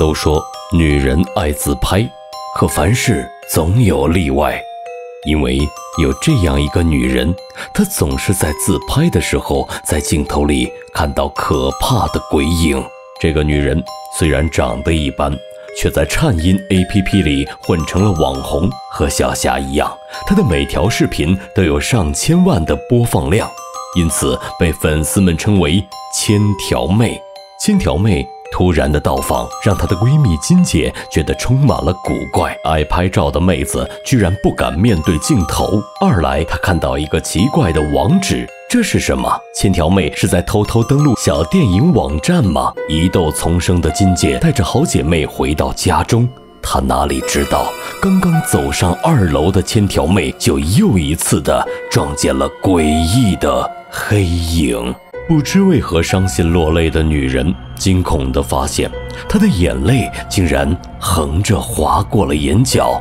都说女人爱自拍，可凡事总有例外。因为有这样一个女人，她总是在自拍的时候，在镜头里看到可怕的鬼影。这个女人虽然长得一般，却在颤音 APP 里混成了网红。和小霞一样，她的每条视频都有上千万的播放量，因此被粉丝们称为“千条妹”。千条妹。突然的到访，让她的闺蜜金姐觉得充满了古怪。爱拍照的妹子居然不敢面对镜头。二来，她看到一个奇怪的网址，这是什么？千条妹是在偷偷登录小电影网站吗？疑窦丛生的金姐带着好姐妹回到家中，她哪里知道，刚刚走上二楼的千条妹就又一次的撞见了诡异的黑影。不知为何伤心落泪的女人，惊恐地发现，她的眼泪竟然横着划过了眼角。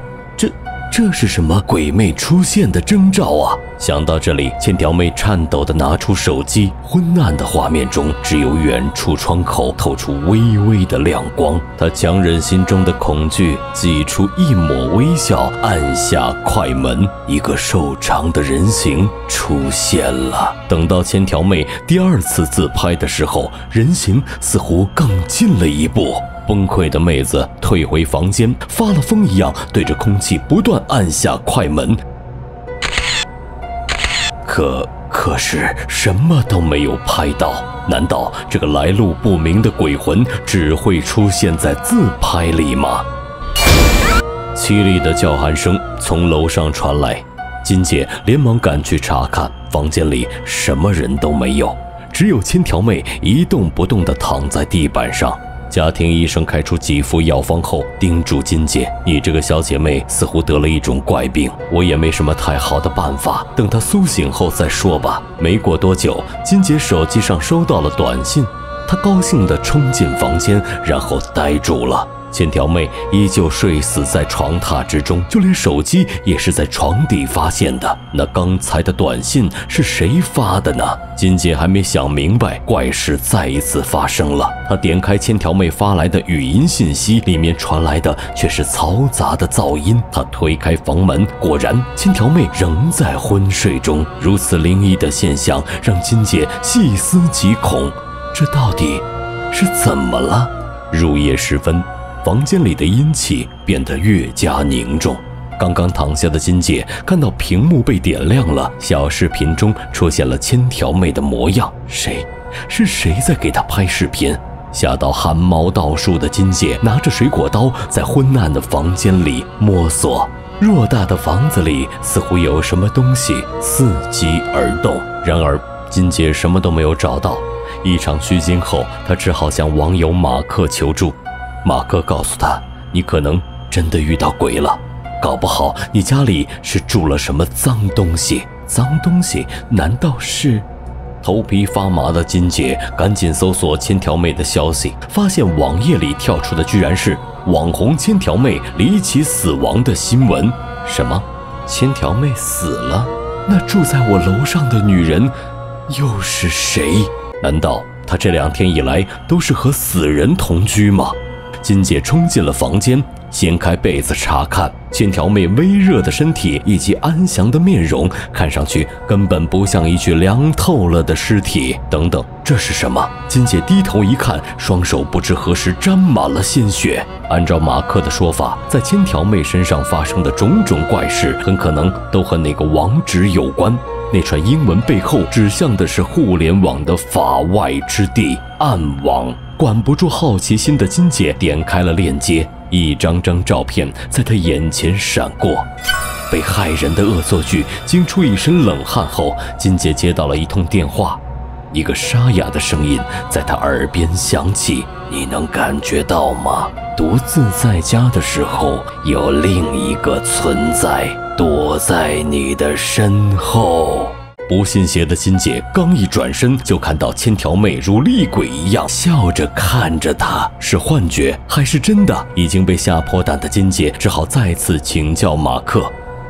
这。是什么鬼魅出现的征兆啊！想到这里，千条妹颤抖地拿出手机，昏暗的画面中只有远处窗口透出微微的亮光。她强忍心中的恐惧，挤出一抹微笑，按下快门，一个瘦长的人形出现了。等到千条妹第二次自拍的时候，人形似乎更近了一步。崩溃的妹子退回房间，发了疯一样对着空气不断按下快门，可可是什么都没有拍到。难道这个来路不明的鬼魂只会出现在自拍里吗？凄厉的叫喊声从楼上传来，金姐连忙赶去查看，房间里什么人都没有，只有千条妹一动不动地躺在地板上。家庭医生开出几副药方后，叮嘱金姐：“你这个小姐妹似乎得了一种怪病，我也没什么太好的办法，等她苏醒后再说吧。”没过多久，金姐手机上收到了短信，她高兴地冲进房间，然后呆住了。千条妹依旧睡死在床榻之中，就连手机也是在床底发现的。那刚才的短信是谁发的呢？金姐还没想明白，怪事再一次发生了。她点开千条妹发来的语音信息，里面传来的却是嘈杂的噪音。她推开房门，果然千条妹仍在昏睡中。如此灵异的现象让金姐细思极恐，这到底是怎么了？入夜时分。房间里的阴气变得越加凝重。刚刚躺下的金姐看到屏幕被点亮了，小视频中出现了千条妹的模样。谁？是谁在给她拍视频？吓到汗毛倒竖的金姐拿着水果刀在昏暗的房间里摸索。偌大的房子里似乎有什么东西伺机而动。然而金姐什么都没有找到。一场虚惊后，她只好向网友马克求助。马克告诉他：“你可能真的遇到鬼了，搞不好你家里是住了什么脏东西。脏东西？难道是？”头皮发麻的金姐赶紧搜索千条妹的消息，发现网页里跳出的居然是网红千条妹离奇死亡的新闻。什么？千条妹死了？那住在我楼上的女人又是谁？难道她这两天以来都是和死人同居吗？金姐冲进了房间，掀开被子查看千条妹微热的身体以及安详的面容，看上去根本不像一具凉透了的尸体。等等，这是什么？金姐低头一看，双手不知何时沾满了鲜血。按照马克的说法，在千条妹身上发生的种种怪事，很可能都和那个网址有关。那串英文背后指向的是互联网的法外之地——暗网。管不住好奇心的金姐点开了链接，一张张照片在他眼前闪过。被害人的恶作剧惊出一身冷汗后，金姐接到了一通电话，一个沙哑的声音在她耳边响起：“你能感觉到吗？独自在家的时候，有另一个存在躲在你的身后。”不信邪的金姐刚一转身，就看到千条妹如厉鬼一样笑着看着她，是幻觉还是真的？已经被吓破胆的金姐只好再次请教马克，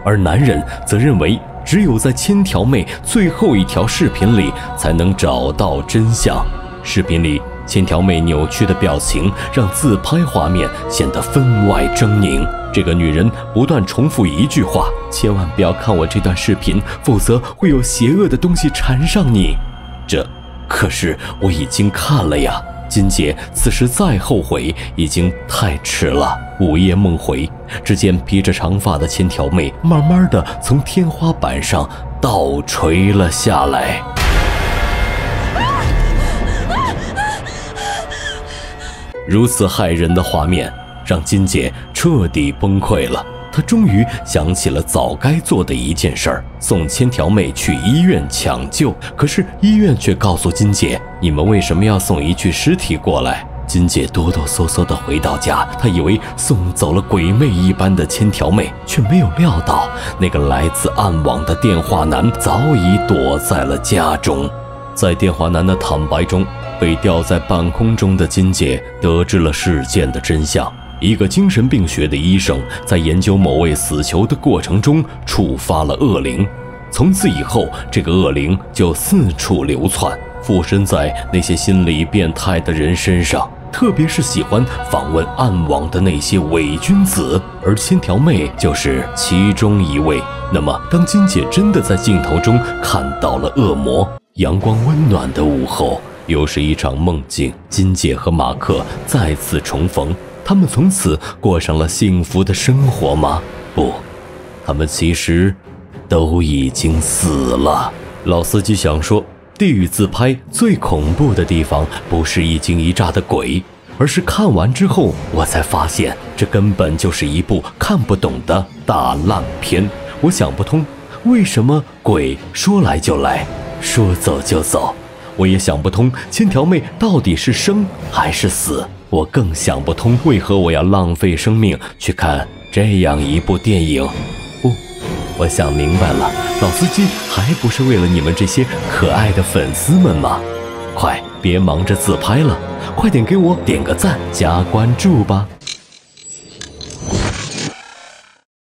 而男人则认为只有在千条妹最后一条视频里才能找到真相。视频里，千条妹扭曲的表情让自拍画面显得分外狰狞。这个女人不断重复一句话：“千万不要看我这段视频，否则会有邪恶的东西缠上你。”这，可是我已经看了呀。金姐此时再后悔，已经太迟了。午夜梦回，只见披着长发的千条妹慢慢的从天花板上倒垂了下来。如此骇人的画面，让金姐彻底崩溃了。她终于想起了早该做的一件事儿：送千条妹去医院抢救。可是医院却告诉金姐：“你们为什么要送一具尸体过来？”金姐哆哆嗦嗦地回到家，她以为送走了鬼魅一般的千条妹，却没有料到那个来自暗网的电话男早已躲在了家中。在电话男的坦白中。被吊在半空中的金姐得知了事件的真相。一个精神病学的医生在研究某位死囚的过程中触发了恶灵，从此以后，这个恶灵就四处流窜，附身在那些心理变态的人身上，特别是喜欢访问暗网的那些伪君子，而千条妹就是其中一位。那么，当金姐真的在镜头中看到了恶魔，阳光温暖的午后。又是一场梦境，金姐和马克再次重逢，他们从此过上了幸福的生活吗？不，他们其实都已经死了。老司机想说，地狱自拍最恐怖的地方不是一惊一乍的鬼，而是看完之后我才发现，这根本就是一部看不懂的大烂片。我想不通，为什么鬼说来就来，说走就走。我也想不通，千条妹到底是生还是死？我更想不通，为何我要浪费生命去看这样一部电影？不，我想明白了，老司机还不是为了你们这些可爱的粉丝们吗？快别忙着自拍了，快点给我点个赞，加关注吧！